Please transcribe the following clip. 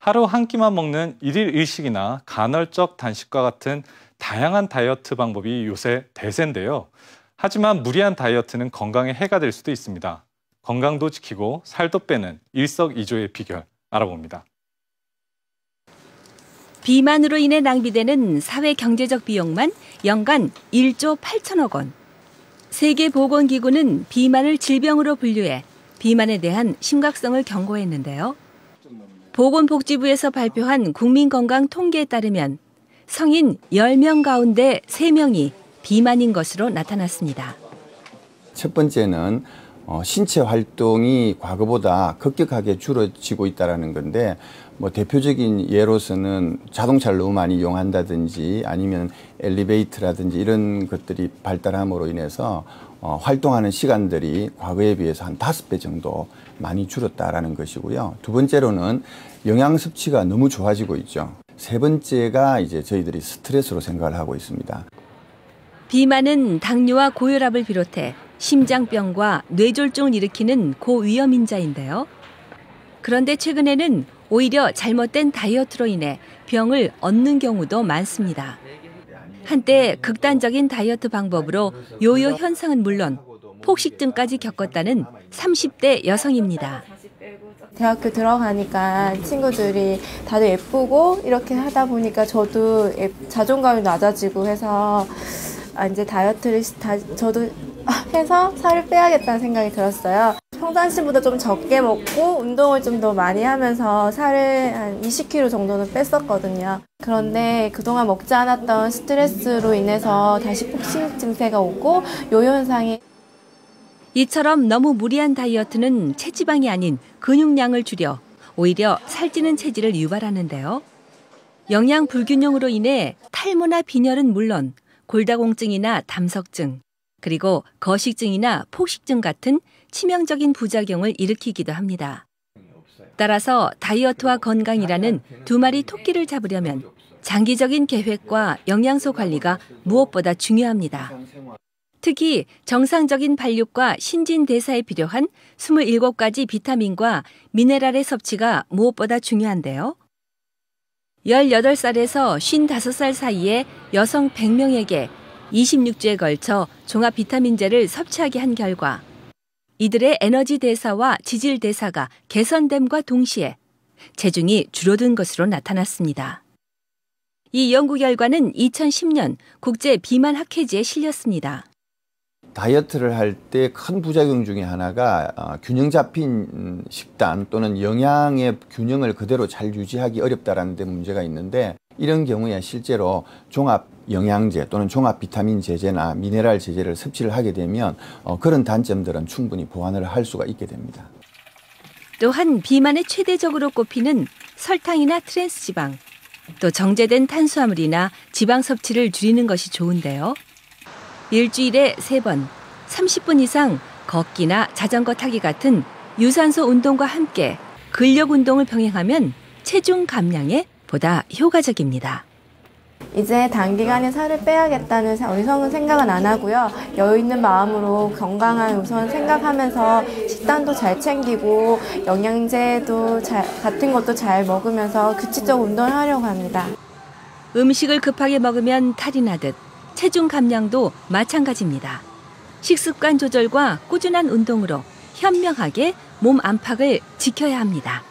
하루 한 끼만 먹는 일일 일식이나 간헐적 단식과 같은 다양한 다이어트 방법이 요새 대세인데요. 하지만 무리한 다이어트는 건강에 해가 될 수도 있습니다. 건강도 지키고 살도 빼는 일석이조의 비결 알아봅니다. 비만으로 인해 낭비되는 사회 경제적 비용만 연간 1조 8천억 원. 세계보건기구는 비만을 질병으로 분류해 비만에 대한 심각성을 경고했는데요. 보건복지부에서 발표한 국민건강 통계에 따르면 성인 10명 가운데 3명이 비만인 것으로 나타났습니다. 첫 번째는 어, 신체 활동이 과거보다 급격하게 줄어지고 있다는 건데 뭐 대표적인 예로서는 자동차를 너무 많이 이용한다든지 아니면 엘리베이터라든지 이런 것들이 발달함으로 인해서 어, 활동하는 시간들이 과거에 비해서 한 다섯 배 정도 많이 줄었다라는 것이고요. 두 번째로는 영양 섭취가 너무 좋아지고 있죠. 세 번째가 이제 저희들이 스트레스로 생각을 하고 있습니다. 비만은 당뇨와 고혈압을 비롯해 심장병과 뇌졸중을 일으키는 고위험 인자인데요. 그런데 최근에는 오히려 잘못된 다이어트로 인해 병을 얻는 경우도 많습니다. 한때 극단적인 다이어트 방법으로 요요 현상은 물론 폭식증까지 겪었다는 30대 여성입니다. 대학교 들어가니까 친구들이 다들 예쁘고 이렇게 하다 보니까 저도 자존감이 낮아지고 해서 아, 이제 다이어트를 다, 저도 해서 살을 빼야겠다는 생각이 들었어요. 평상시보다 좀 적게 먹고 운동을 좀 더 많이 하면서 살을 한 20kg 정도는 뺐었거든요. 그런데 그동안 먹지 않았던 스트레스로 인해서 다시 폭식 증세가 오고 요요 현상이 이처럼 너무 무리한 다이어트는 체지방이 아닌 근육량을 줄여 오히려 살찌는 체질을 유발하는데요. 영양 불균형으로 인해 탈모나 빈혈은 물론 골다공증이나 담석증, 그리고 거식증이나 폭식증 같은 치명적인 부작용을 일으키기도 합니다. 따라서 다이어트와 건강이라는 두 마리 토끼를 잡으려면 장기적인 계획과 영양소 관리가 무엇보다 중요합니다. 특히 정상적인 발육과 신진 대사에 필요한 27가지 비타민과 미네랄의 섭취가 무엇보다 중요한데요. 18살에서 55살 사이에 여성 100명에게 26주에 걸쳐 종합 비타민제를 섭취하게 한 결과 이들의 에너지 대사와 지질 대사가 개선됨과 동시에 체중이 줄어든 것으로 나타났습니다. 이 연구 결과는 2010년 국제 비만 학회지에 실렸습니다. 다이어트를 할 때 큰 부작용 중에 하나가 어, 균형 잡힌 식단 또는 영양의 균형을 그대로 잘 유지하기 어렵다라는 데 문제가 있는데 이런 경우에 실제로 종합 영양제 또는 종합 비타민 제제나 미네랄 제제를 섭취를 하게 되면 어, 그런 단점들은 충분히 보완을 할 수가 있게 됩니다. 또한 비만의 최대적으로 꼽히는 설탕이나 트랜스 지방, 또 정제된 탄수화물이나 지방 섭취를 줄이는 것이 좋은데요. 일주일에 세 번, 30분 이상 걷기나 자전거 타기 같은 유산소 운동과 함께 근력 운동을 병행하면 체중 감량에 보다 효과적입니다. 이제 단기간에 살을 빼야겠다는 의성은 생각은 안 하고요. 여유 있는 마음으로 건강한 우선 생각하면서 식단도 잘 챙기고 영양제도 잘, 같은 것도 잘 먹으면서 규칙적 운동을 하려고 합니다. 음식을 급하게 먹으면 탈이 나듯 체중 감량도 마찬가지입니다. 식습관 조절과 꾸준한 운동으로 현명하게 몸 안팎을 지켜야 합니다.